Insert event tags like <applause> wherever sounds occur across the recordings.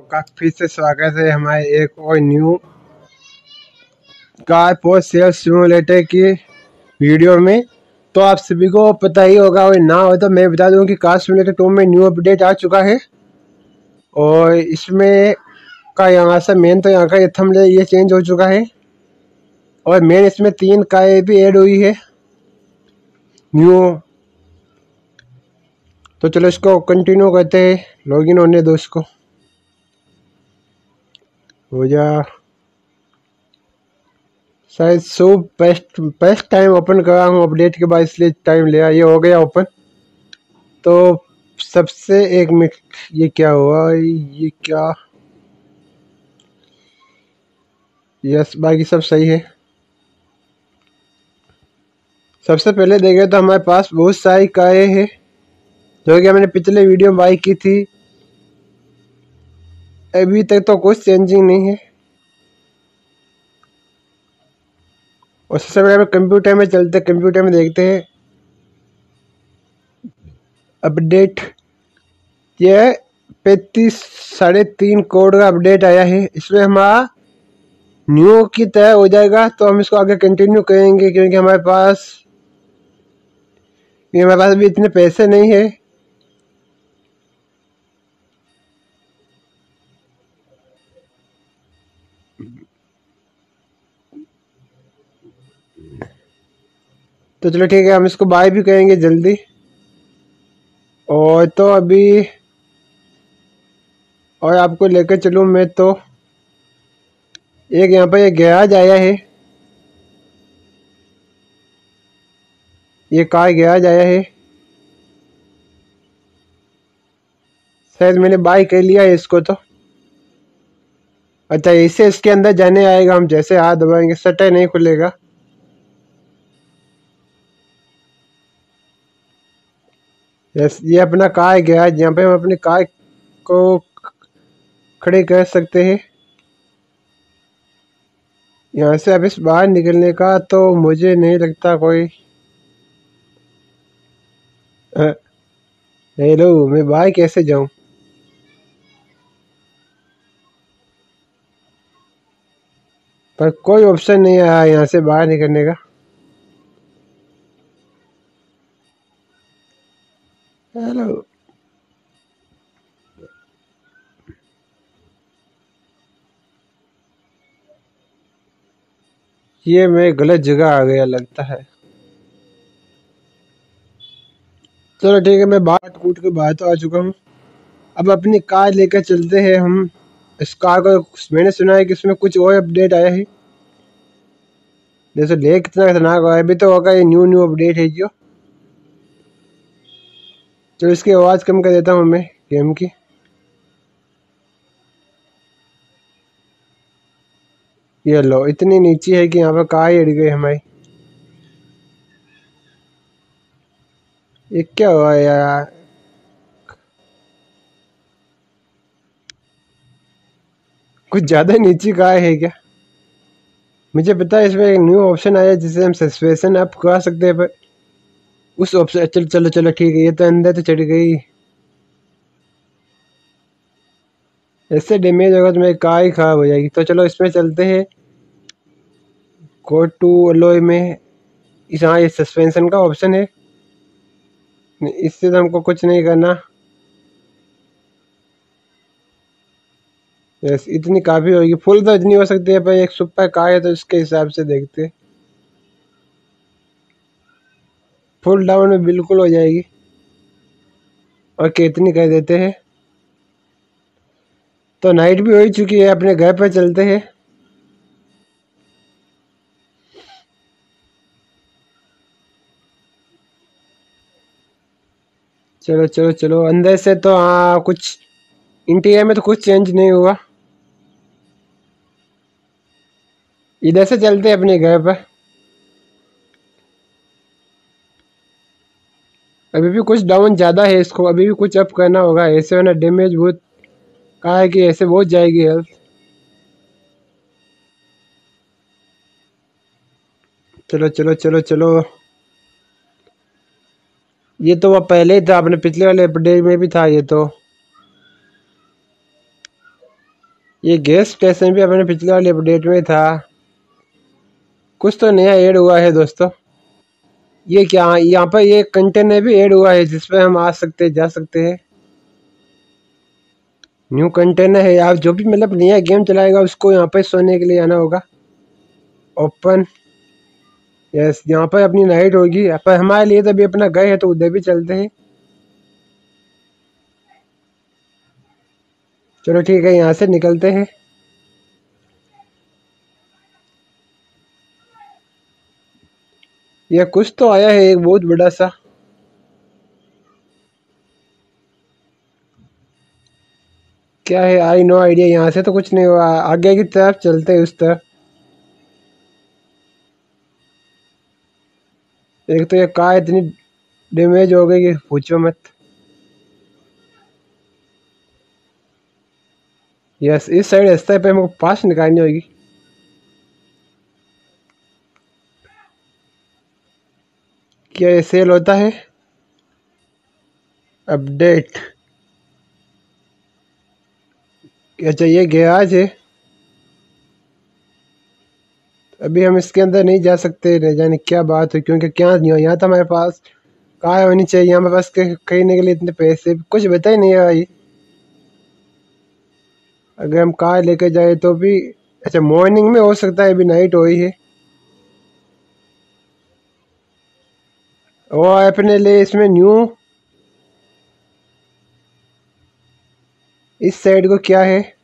का फिर से स्वागत है हमारे एक और new car post sales simulator की वीडियो में। तो आप सभी को पता ही होगा और ना हो तो मैं बता दूँ कि कार सिमुलेटर टू में न्यू अपडेट आ चुका है। और इसमें का यहाँ से मेन तो यहाँ का ये थमले ये चेंज हो चुका है। और मेन इसमें तीन कारें भी ऐड हुई है। न्यू तो चलो इसको कंटिन्यू करते हैं लॉगिन होने दो इसको। हो जा। शायद so best best time open करा हूँ अपडेट के बाद, इसलिए टाइम लिया ये हो गया ओपन तो सबसे एक मिनट ये क्या हुआ? ये क्या? यस बाकी सब सही है। सबसे पहले देखे तो हमारे पास बहुत सारी कारें हैं, जो कि हमने पिछले वीडियो में बाई की थी। अभी तक तो कुछ चेंजिंग नहीं है। और सबसे पहले कंप्यूटर में चलते कंप्यूटर में देखते हैं। अपडेट ये पैंतीस, साढ़े तीन करोड़ का अपडेट आया है। इसमें हमारा न्यू की तय हो जाएगा तो हम इसको आगे कंटिन्यू करेंगे, क्योंकि हमारे पास हमारे पास भी इतने पैसे नहीं है। तो चलो ठीक है, हम इसको बाय भी करेंगे जल्दी। और तो अभी, और आपको लेकर चलूँ मैं तो एक यहाँ पर एक गैराज आया है। ये कार गैराज आया है। शायद मैंने बाय कर लिया है इसको तो। अच्छा इसे इसके अंदर जाने आएगा, हम जैसे हाथ दबाएँगे, सटर नहीं खुलेगा। यस, ये अपना कार गया जहाँ पे हम अपनी कार को खड़े कर सकते हैं। यहाँ से अब इस बाहर निकलने का तो मुझे नहीं लगता कोई। हेलो, मैं बाहर कैसे जाऊँ? पर कोई ऑप्शन नहीं आया यहाँ से बाहर निकलने का। हेलो ये मैं गलत जगह आ गया, लगता है। चलो ठीक है, मैं बाट कूट के बाहर तो आ चुका हूँ। अब अपनी कार लेकर चलते हैं हम। इस कार को मैंने सुना है कि इसमें कुछ और अपडेट आया है। जैसे ले कितना खतरनाक हुआ है। अभी तो होगा ये न्यू न्यू अपडेट है जो तो इसकी आवाज़ कम कर देता हूँ मैं गेम की। ये लो, इतनी नीचे है कि यहाँ पर कहा ही अड़ गई हमारी। ये क्या हुआ यार? कुछ ज़्यादा नीचे कहा है क्या? मुझे पता है इसमें एक न्यू ऑप्शन आया जिसे हम सस्पेंशन अप करा सकते हैं, पर उस ऑप्शन चलो चलो चलो, ठीक है, ये तो अंदर तो चढ़ गई। ऐसे डैमेज होगा तो मेरी कार ही ख़राब हो जाएगी। तो चलो इसमें चलते हैं। गो टू अलोई में इस हाँ ये सस्पेंशन का ऑप्शन है। इससे तो हमको कुछ नहीं करना। यस इतनी काफ़ी होगी। फुल तो इतनी हो सकती है भाई एक सुपर कार है तो इसके हिसाब से देखते फुल डाउन में बिल्कुल हो जाएगी। और कितनी कह देते हैं? तो नाइट भी हो ही चुकी है, अपने घर पर चलते हैं। चलो चलो चलो। अंदर से तो हाँ कुछ इंटीरियर में तो कुछ चेंज नहीं हुआ। इधर से चलते अपने घर पर। अभी भी कुछ डाउन ज़्यादा है इसको, अभी भी कुछ अप करना होगा। ऐसे ना डैमेज बहुत, कहा है कि ऐसे बहुत जाएगी हेल्थ चलो चलो चलो चलो। ये तो वह पहले ही था, अपने पिछले वाले अपडेट में भी था ये तो। ये गैस स्टेशन भी अपने पिछले वाले अपडेट में था। कुछ तो नया ऐड हुआ है दोस्तों। ये क्या, यहाँ पर ये कंटेनर भी ऐड हुआ है जिसपे हम आ सकते, जा सकते हैं। न्यू कंटेनर है, आप जो भी मतलब नया गेम चलाएगा, उसको यहाँ पर सोने के लिए आना होगा। ओपन यस यहाँ पर अपनी नाइट होगी। पर हमारे लिए तो अभी अपना गए है तो उधर भी चलते हैं। चलो ठीक है, यहाँ से निकलते हैं। यह कुछ तो आया है, एक बहुत बड़ा सा। क्या है? आई नो आइडिया यहाँ से तो कुछ नहीं हुआ। आगे की तरफ़ चलते हैं उस तरफ़। एक तो ये कार इतनी डैमेज हो गई कि पूछो मत। यस इस साइड रास्ते पे हमको पास निकालनी होगी। क्या ये सेल होता है? अपडेट क्या चाहिए? गैराज है। अभी हम इसके अंदर नहीं जा सकते जाने क्या बात है क्योंकि क्या नहीं हो यहाँ तो हमारे पास कार होनी चाहिए। हमारे पास खरीदने के लिए इतने पैसे, कुछ बता ही नहीं है भाई। अगर हम कार लेके जाए तो भी अच्छा मॉर्निंग में हो सकता है, अभी नाइट हो ही है। और अपने लिए इसमें न्यू इस साइड को क्या है?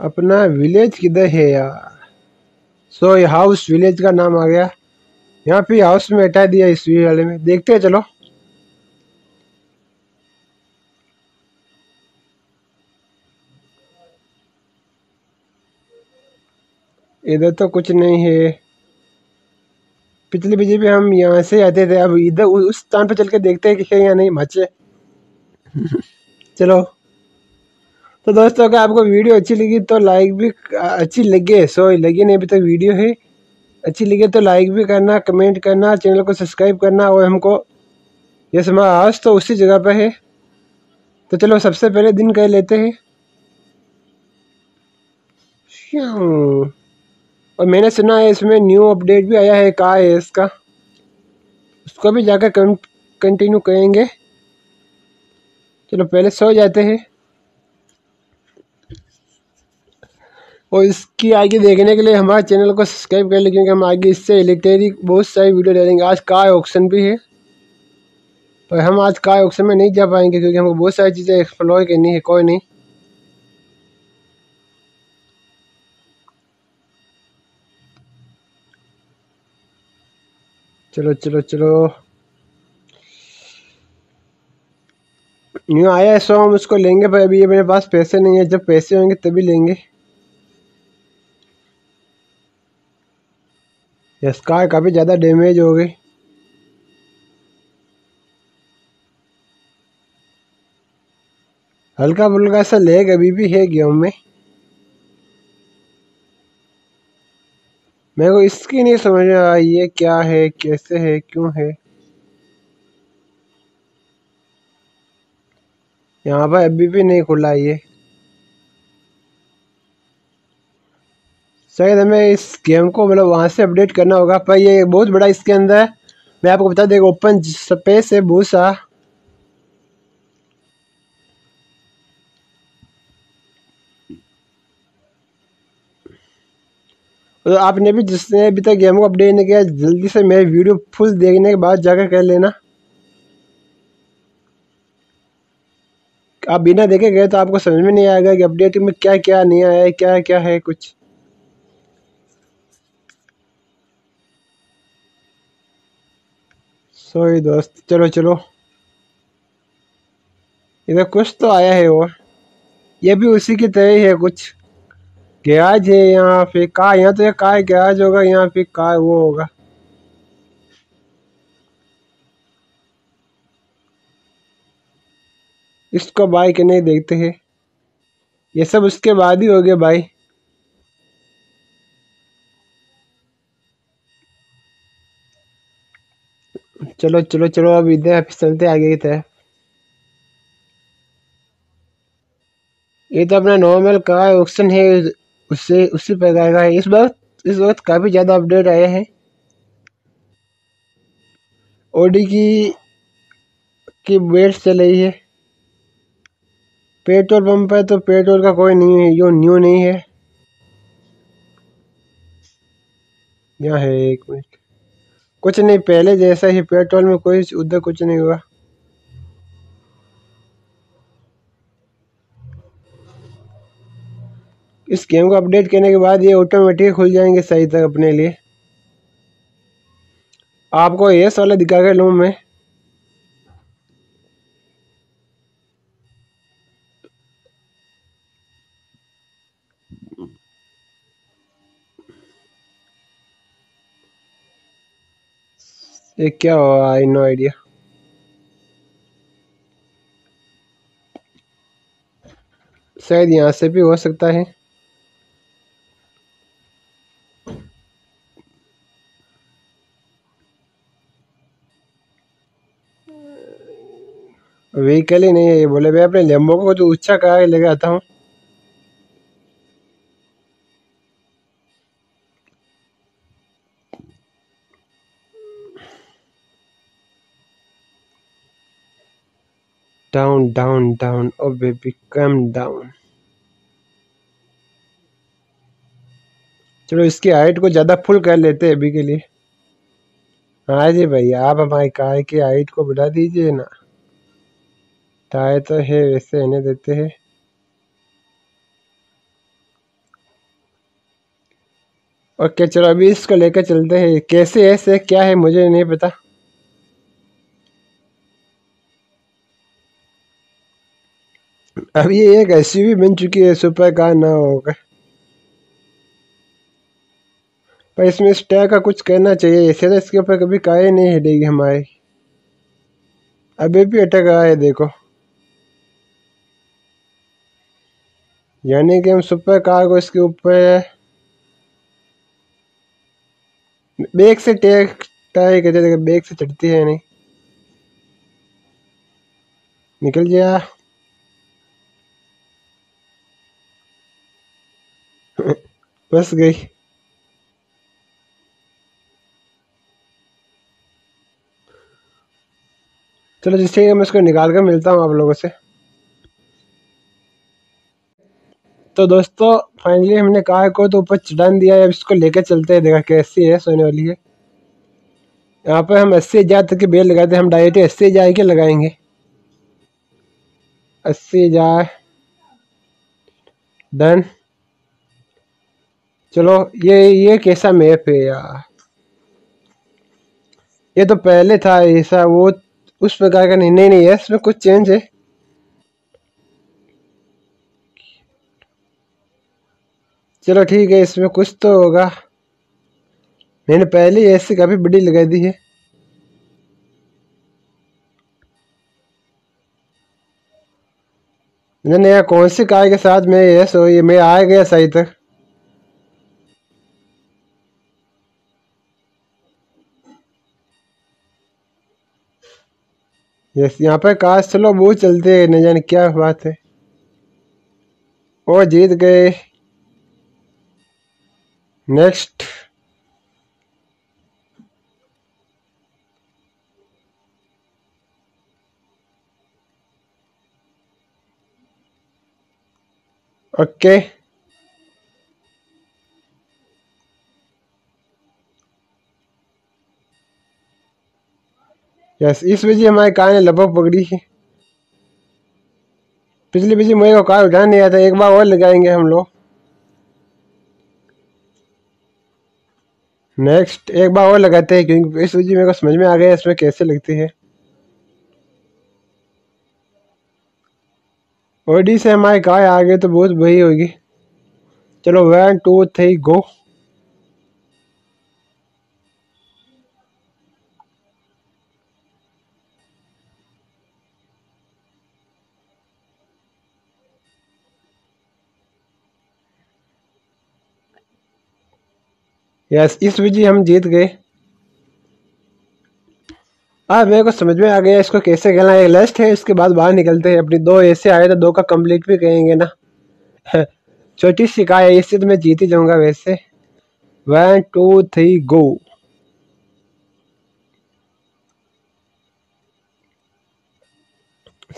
अपना विलेज किधर है यार? सो ये हाउस विलेज का नाम आ गया। यहाँ पे हाउस में हटा दिया इस वाले में। देखते हैं, चलो। इधर तो कुछ नहीं है। पिछली बीजेपी हम यहाँ से आते थे, अब इधर उस स्थान पर चल के देखते हैं कि है या नहीं, मचे। चलो। तो दोस्तों, अगर आपको वीडियो अच्छी लगी तो लाइक भी, अच्छी लगे सो लगी नहीं, अभी तक तो वीडियो है। अच्छी लगे तो लाइक भी करना कमेंट करना चैनल को सब्सक्राइब करना और हमको ये हमारा आज तो उसी जगह पर है। तो चलो, सबसे पहले दिन कह लेते हैं। और मैंने सुना है इसमें न्यू अपडेट भी आया है कहा है इसका। उसको भी जाकर कंटिन्यू करेंगे। चलो, पहले सो जाते हैं। और इसकी आगे देखने के लिए हमारे चैनल को सब्सक्राइब कर लें क्योंकि हम आगे इससे इलेक्ट्रिक बहुत सारी वीडियो डालेंगे। आज कार ऑप्शन भी है। पर हम आज कार ऑप्शन में नहीं जा पाएँगे, क्योंकि हमको बहुत सारी चीज़ें एक्सप्लोर करनी है, कोई नहीं। चलो चलो चलो। न्यू आया है, सो हम उसको लेंगे पर अभी ये मेरे पास पैसे नहीं है। जब पैसे होंगे तभी लेंगे। यस, कार काफ़ी ज़्यादा डैमेज हो गई। हल्का फुल्का सा लेग अभी भी है गेहूँ में। मेरे को इसकी नहीं समझ में आ ये क्या है, कैसे है, क्यों है। यहाँ पर अभी भी नहीं खुला ये। शायद हमें इस गेम को मतलब वहाँ से अपडेट करना होगा, पर ये बहुत बड़ा इसके अंदर मैं आपको बता देगा ओपन स्पेस है, बहुत सा। तो आपने भी जिसने अभी तक गेम को अपडेट नहीं किया, जल्दी से मेरी वीडियो फुल देखने के बाद जाकर कर लेना। आप बिना देखे गए तो आपको समझ में नहीं आएगा कि अपडेट में क्या क्या नहीं आया है क्या क्या है कुछ। सॉरी दोस्त, चलो चलो। इधर कुछ तो आया है वो। ये भी उसी की तरह ही है कुछ। गैराज है यहाँ पे का यहाँ तो का गैराज होगा, यहाँ पे का वो होगा? इसको बाई के नहीं देखते हैं। ये सब उसके बाद ही हो गया भाई चलो चलो चलो, अब इधर चलते आगे की तरफ़। ये तो अपना नॉर्मल का ऑप्शन है उससे उसी प्रकार का है इस वक्त इस वक्त काफ़ी ज़्यादा अपडेट आए हैं। ओडी की की बेल्ट चल रही है। पेट्रोल पंप है तो पेट्रोल का कोई नहीं है, जो न्यू नहीं है। यहाँ है एक मिनट कुछ नहीं, पहले जैसा ही पेट्रोल में कोई उधर कुछ नहीं हुआ। इस गेम को अपडेट करने के बाद ये ऑटोमेटिक खुल जाएँगे सही तक अपने लिए। आपको एस वाला दिखा कर लूँ मैं। ये क्या हुआ? आई नो आइडिया शायद यहाँ से भी हो सकता है। व्हीकल ही नहीं है ये, बोले भाई अपने लेम्बो को तो ऊँचा कहा लेके आता हूँ। Down down down oh baby come down चलो इसकी हाइट को ज़्यादा फुल कर लेते हैं अभी के लिए। हाँ जी भैया, आप हमारी कार की हाइट को बढ़ा दीजिए ना। टायर तो है, वैसे रहने देते हैं। ओके चलो, अभी इसको लेकर चलते हैं। कैसे ऐसे क्या है, मुझे नहीं पता। ये एक ऐसी भी बन चुकी है, सुपर कार ना होगा। पर इसमें इस टायर का कुछ कहना चाहिए। ऐसे तो इसके ऊपर कभी कार नहीं हिलेगी हमारी। अभी भी अटक रहा है, देखो। यानी कि हम सुपर कार को इसके ऊपर बैग से टेक टायर कहते थे बैग से चढ़ती है, नहीं? निकल गया। <laughs> बस गई। चलो जिससे मैं इसको निकाल कर मिलता हूँ आप लोगों से। तो दोस्तों फाइनली हमने कार को तो ऊपर चढ़ान दिया है इसको लेकर चलते हैं, देखा कैसी है सोने वाली है। यहाँ पर हम अस्सी हज़ार तक की बेल लगाते हैं, हम डायरेक्ट अस्सी हज़ार के लगाएँगे। अस्सी हज़ार। डन। चलो, ये ये कैसा मैप है यार? ये तो पहले था, ऐसा वो, उस प्रकार का नहीं नहीं नहीं है इसमें कुछ चेंज है। चलो ठीक है, इसमें कुछ तो होगा। मैंने पहले ऐसी काफ़ी बड़ी लगा दी है। मैंने यार कौन सी कार के साथ मैं ये सो ये मैं आ गया सही तक। यस, यहाँ पर कार, चलो वो चलते हैं, न जाने क्या बात है। ओ जीत गए। नेक्स्ट ओके यस इस वजह हमारे कार ने लगभग पकड़ी है। पिछली बिजली मुझे को कार उठाने नहीं आता, एक बार और लगाएँगे हम लोग। नेक्स्ट एक बार और लगाते हैं, क्योंकि इस मेरे को समझ में आ गया इसमें कैसे लगती है। ओडी से हमारे गाय आ गए तो बहुत वही होगी। चलो one two three go yes इस वजह हम जीत गए। अब मेरे को समझ में आ गया इसको कैसे खेलना है। लास्ट है, इसके बाद बाहर निकलते हैं। अपनी दो ऐसे आए तो दो का कंप्लीट भी कहेंगे ना। <laughs> छोटी शिकाय है इससे तो मैं जीत ही जाऊँगा वैसे। One two three go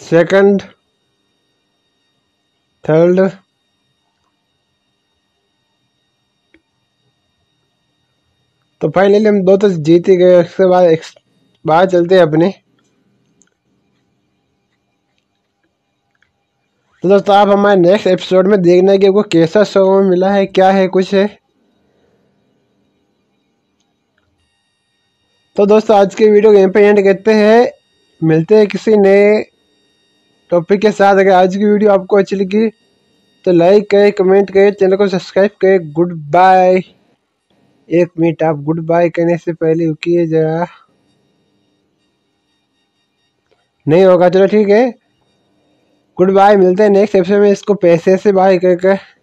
second third तो फाइनली हम दो तो जीत ही गए, उसके बाद बाहर चलते हैं अपने। तो दोस्तों, आप हमारे नेक्स्ट एपिसोड में देखना है कि आपको कैसा शो मिला है, क्या है, कुछ है? तो दोस्तों, आज के वीडियो यहीं पे एंड करते हैं। मिलते हैं किसी नए टॉपिक के साथ। अगर आज की वीडियो आपको अच्छी लगी तो लाइक करें कमेंट करें, चैनल को सब्सक्राइब करें। गुड बाय एक मिनट, आप गुड बाय कहने से पहले रुकिए जरा। नहीं होगा, चलो ठीक है। गुड बाय मिलते हैं नेक्स्ट एपिसोड में, इसको पैसे से बाय करके।